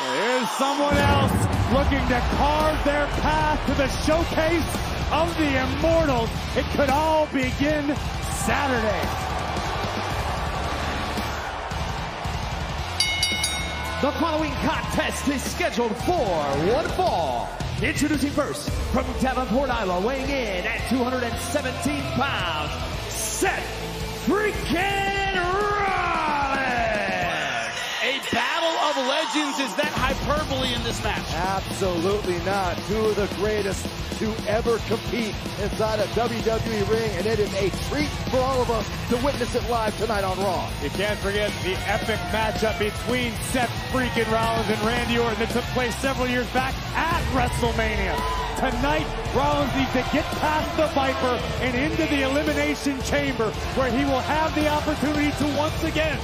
Here's someone else looking to carve their path to the showcase of the Immortals. It could all begin Saturday. The following contest is scheduled for one fall. Introducing first from Davenport, Iowa, weighing in at 217 pounds, Seth freaking legends. Is that hyperbole in this match? Absolutely not. Two of the greatest to ever compete inside a WWE ring, and it is a treat for all of us to witness it live tonight on Raw. You can't forget the epic matchup between Seth freaking Rollins and Randy Orton that took place several years back at WrestleMania. Tonight, Rollins needs to get past the Viper and into the Elimination Chamber where he will have the opportunity to once again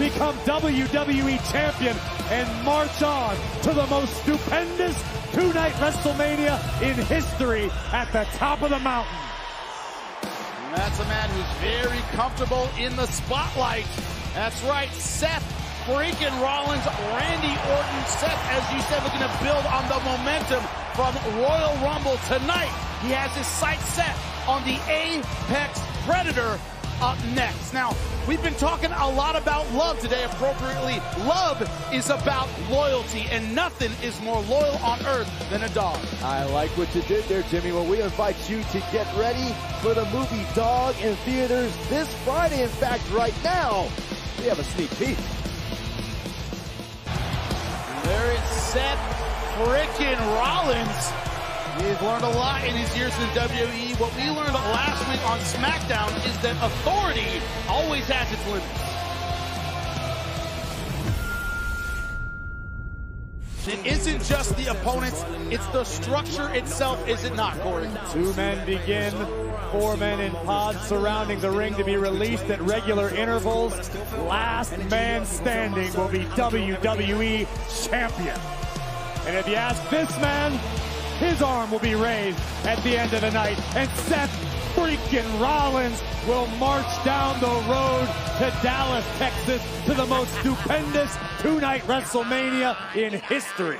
become WWE Champion and march on to the most stupendous two-night WrestleMania in history at the top of the mountain. And that's a man who's very comfortable in the spotlight. That's right, Seth freaking Rollins, Randy Orton. Seth, as you said, looking to build on the momentum from Royal Rumble tonight. He has his sights set on the Apex Predator up next. Now, we've been talking a lot about love today appropriately. Love is about loyalty, and nothing is more loyal on earth than a dog. I like what you did there, Jimmy. Well, we invite you to get ready for the movie Dog in theaters this Friday. In fact, right now, we have a sneak peek. There is Seth frickin' Rollins. He's learned a lot in his years in WWE. What we learned last week on SmackDown is that authority always has its limits. It isn't just the opponents, it's the structure itself, is it not, Corey? Two men begin, four men in pods surrounding the ring to be released at regular intervals. Last man standing will be WWE Champion. And if you ask this man, his arm will be raised at the end of the night. And Seth freaking Rollins will march down the road to Dallas, Texas to the most stupendous two-night WrestleMania in history.